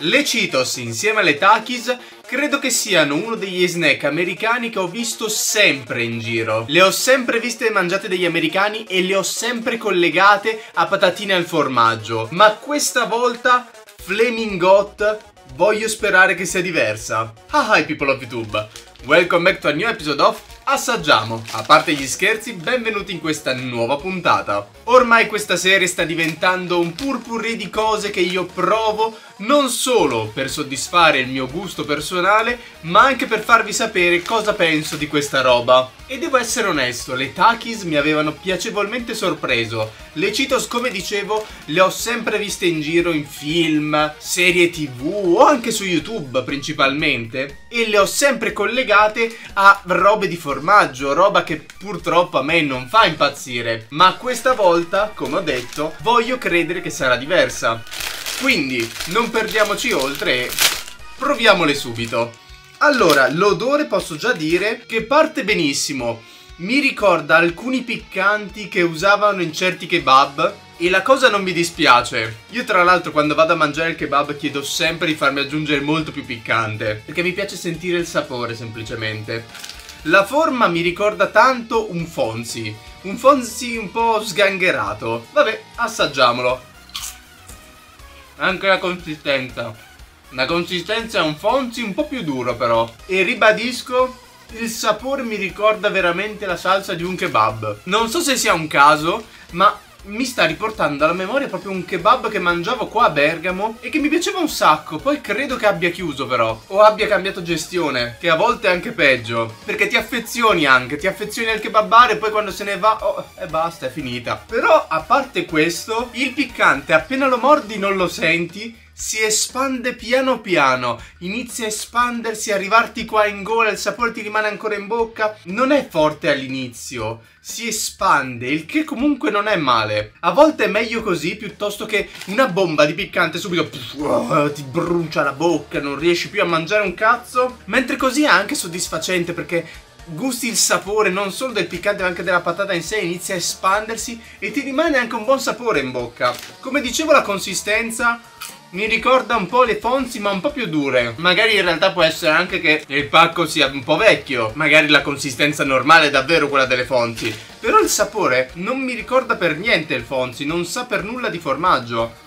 Le Cheetos insieme alle Takis credo che siano uno degli snack americani che ho visto sempre in giro. Le ho sempre viste mangiate dagli americani e le ho sempre collegate a patatine al formaggio. Ma questa volta Flaming Hot voglio sperare che sia diversa. Ah hi people of YouTube, welcome back to a new episode of Assaggiamo. A parte gli scherzi, benvenuti in questa nuova puntata. Ormai questa serie sta diventando un purpurri di cose che io provo non solo per soddisfare il mio gusto personale, ma anche per farvi sapere cosa penso di questa roba. E devo essere onesto, le Takis mi avevano piacevolmente sorpreso. Le Cheetos, come dicevo, le ho sempre viste in giro in film, serie tv o anche su YouTube principalmente e le ho sempre collegate a robe di formaggio, roba che purtroppo a me non fa impazzire. Ma questa volta, come ho detto, voglio credere che sarà diversa. Quindi non perdiamoci oltre e proviamole subito. Allora, l'odore posso già dire che parte benissimo. Mi ricorda alcuni piccanti che usavano in certi kebab e la cosa non mi dispiace. Io tra l'altro quando vado a mangiare il kebab chiedo sempre di farmi aggiungere molto più piccante, perché mi piace sentire il sapore semplicemente. La forma mi ricorda tanto un Fonzi, un Fonzi un po' sgangherato. Vabbè, assaggiamolo. Anche la consistenza. La consistenza è un Fonzi un po' più duro però. E ribadisco, il sapore mi ricorda veramente la salsa di un kebab. Non so se sia un caso, ma mi sta riportando alla memoria proprio un kebab che mangiavo qua a Bergamo e che mi piaceva un sacco. Poi credo che abbia chiuso però, o abbia cambiato gestione, che a volte è anche peggio. Perché ti affezioni anche, ti affezioni al kebabare e poi quando se ne va, oh, e basta, è finita. Però, a parte questo, il piccante appena lo mordi non lo senti si espande piano piano, inizia a espandersi, arrivarti qua in gola, il sapore ti rimane ancora in bocca. Non è forte all'inizio, si espande, il che comunque non è male. A volte è meglio così piuttosto che una bomba di piccante subito pff, ti brucia la bocca, non riesci più a mangiare un cazzo. Mentre così è anche soddisfacente perché gusti il sapore non solo del piccante ma anche della patata in sé, inizia a espandersi e ti rimane anche un buon sapore in bocca. Come dicevo la consistenza mi ricorda un po' le Fonzi ma un po' più dure Magari in realtà può essere anche che il pacco sia un po' vecchio Magari la consistenza normale è davvero quella delle Fonzi Però il sapore non mi ricorda per niente il Fonzi Non sa per nulla di formaggio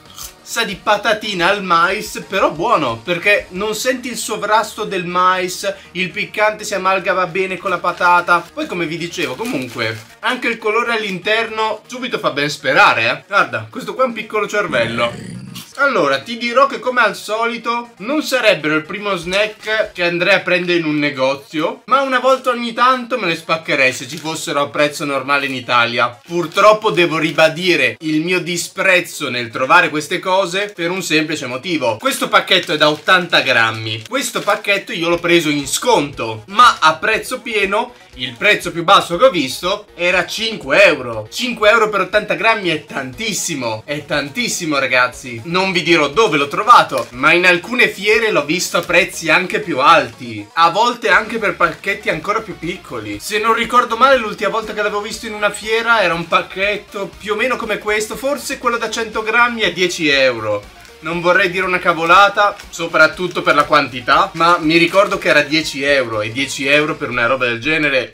sa di patatina al mais, però buono, perché non senti il sovrasto del mais, il piccante si amalgama bene con la patata. Poi come vi dicevo, comunque, anche il colore all'interno subito fa ben sperare, eh. Guarda, questo qua è un piccolo cervello. Allora, ti dirò che come al solito non sarebbero il primo snack che andrei a prendere in un negozio, ma una volta ogni tanto me le spaccherei se ci fossero a prezzo normale in Italia. Purtroppo devo ribadire il mio disprezzo nel trovare queste cose per un semplice motivo. Questo pacchetto è da 80 grammi. Questo pacchetto io l'ho preso in sconto, ma a prezzo pieno il prezzo più basso che ho visto era 5 euro. 5 euro per 80 grammi è tantissimo. È tantissimo, ragazzi. Non vi dirò dove l'ho trovato, ma in alcune fiere l'ho visto a prezzi anche più alti. A volte anche per pacchetti ancora più piccoli. Se non ricordo male, l'ultima volta che l'avevo visto in una fiera era un pacchetto più o meno come questo. Forse quello da 100 grammi è 10 euro non vorrei dire una cavolata, soprattutto per la quantità, ma mi ricordo che era 10 euro e 10 euro per una roba del genere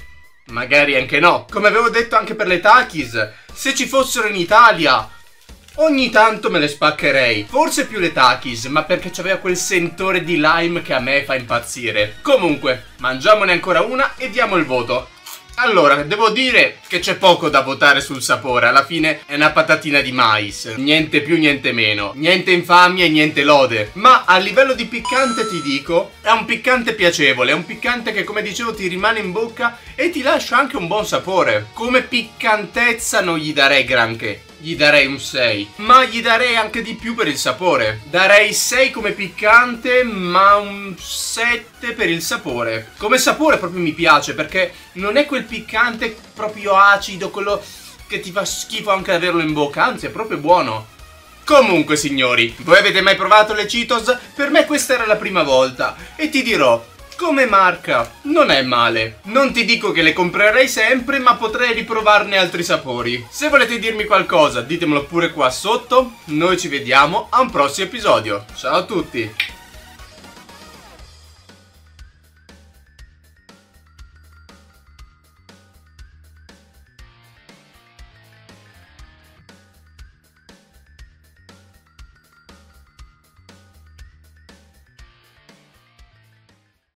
magari anche no. Come avevo detto anche per le Takis, se ci fossero in Italia ogni tanto me le spaccherei. Forse più le Takis, ma perché c'aveva quel sentore di lime che a me fa impazzire. Comunque, mangiamone ancora una e diamo il voto. Allora, devo dire che c'è poco da votare sul sapore, alla fine è una patatina di mais, niente più niente meno, niente infamia e niente lode, ma a livello di piccante ti dico, è un piccante piacevole, è un piccante che come dicevo ti rimane in bocca e ti lascia anche un buon sapore, come piccantezza non gli darei granché, gli darei un 6. Ma gli darei anche di più per il sapore. Darei 6 come piccante, ma un 7 per il sapore. Come sapore proprio mi piace, perché non è quel piccante proprio acido, quello che ti fa schifo anche averlo in bocca, anzi è proprio buono. Comunque signori, voi avete mai provato le Cheetos? Per me questa era la prima volta e ti dirò, come marca non è male. Non ti dico che le comprerei sempre, ma potrei riprovarne altri sapori. Se volete dirmi qualcosa, ditemelo pure qua sotto. Noi ci vediamo a un prossimo episodio. Ciao a tutti!